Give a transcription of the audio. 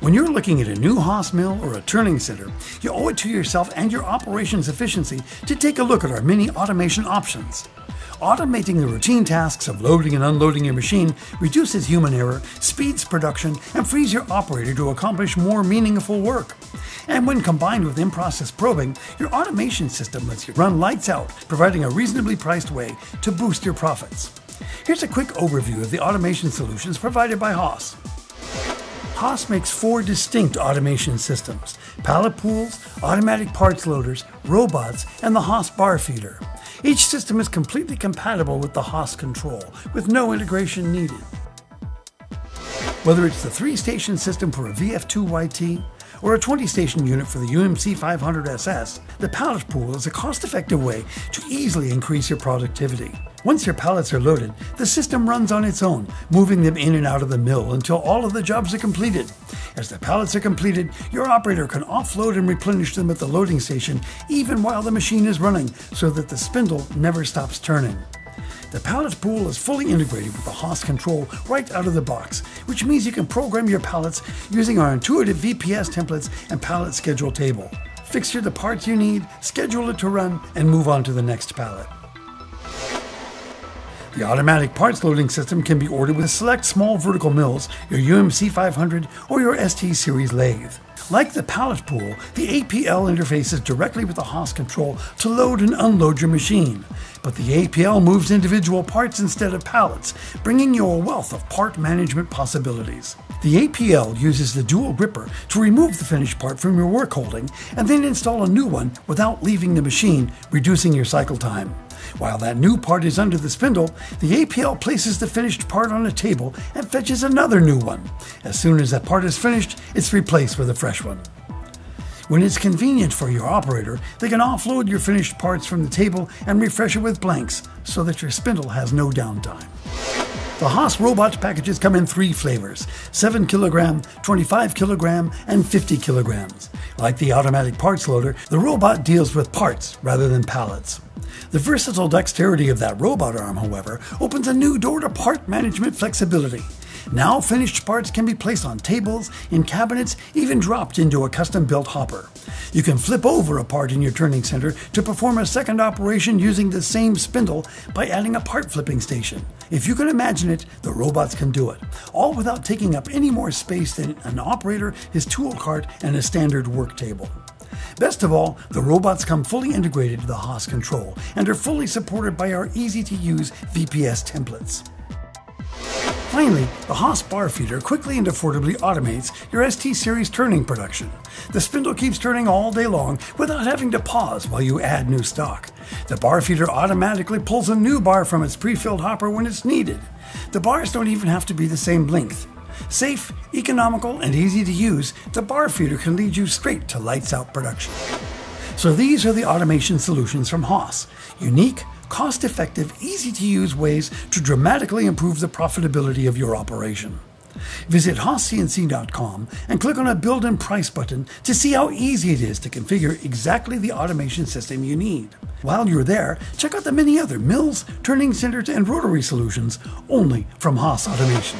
When you're looking at a new Haas mill or a turning center, you owe it to yourself and your operations efficiency to take a look at our many automation options. Automating the routine tasks of loading and unloading your machine reduces human error, speeds production, and frees your operator to accomplish more meaningful work. And when combined with in process probing, your automation system lets you run lights out, providing a reasonably priced way to boost your profits. Here's a quick overview of the automation solutions provided by Haas. Haas makes four distinct automation systems pallet pools, automatic parts loaders, robots, and the Haas bar feeder. Each system is completely compatible with the Haas control, with no integration needed. Whether it's the three station system for a VF2YT, or a 20 station unit for the UMC 500SS, the pallet pool is a cost effective way to easily increase your productivity. Once your pallets are loaded, the system runs on its own, moving them in and out of the mill until all of the jobs are completed. As the pallets are completed, your operator can offload and replenish them at the loading station even while the machine is running so that the spindle never stops turning. The pallet pool is fully integrated with the Haas control right out of the box, which means you can program your pallets using our intuitive VPS templates and pallet schedule table. Fixture the parts you need, schedule it to run, and move on to the next pallet. The automatic parts loading system can be ordered with select small vertical mills, your UMC 500 or your ST series lathe. Like the pallet pool, the APL interfaces directly with the Haas control to load and unload your machine. But the APL moves individual parts instead of pallets, bringing you a wealth of part management possibilities. The APL uses the dual gripper to remove the finished part from your work holding and then install a new one without leaving the machine, reducing your cycle time. While that new part is under the spindle, the APL places the finished part on a table and fetches another new one. As soon as that part is finished, it's replaced with a fresh one. When it's convenient for your operator, they can offload your finished parts from the table and refresh it with blanks so that your spindle has no downtime. The Haas robot packages come in three flavors 7 kilogram, 25 kilogram, and 50 kilograms. Like the automatic parts loader, the robot deals with parts rather than pallets. The versatile dexterity of that robot arm, however, opens a new door to part management flexibility. Now finished parts can be placed on tables, in cabinets, even dropped into a custom built hopper. You can flip over a part in your turning center to perform a second operation using the same spindle by adding a part flipping station. If you can imagine it, the robots can do it, all without taking up any more space than an operator, his tool cart, and a standard work table. Best of all, the robots come fully integrated to the Haas control and are fully supported by our easy to use VPS templates. Finally, the Haas bar feeder quickly and affordably automates your ST series turning production. The spindle keeps turning all day long without having to pause while you add new stock. The bar feeder automatically pulls a new bar from its pre-filled hopper when it's needed. The bars don't even have to be the same length. Safe, economical, and easy to use, the bar feeder can lead you straight to lights out production. So these are the automation solutions from Haas. Unique, cost effective, easy to use ways to dramatically improve the profitability of your operation. Visit HaasCNC.com and click on a Build and Price button to see how easy it is to configure exactly the automation system you need. While you're there, check out the many other mills, turning centers, and rotary solutions only from Haas Automation.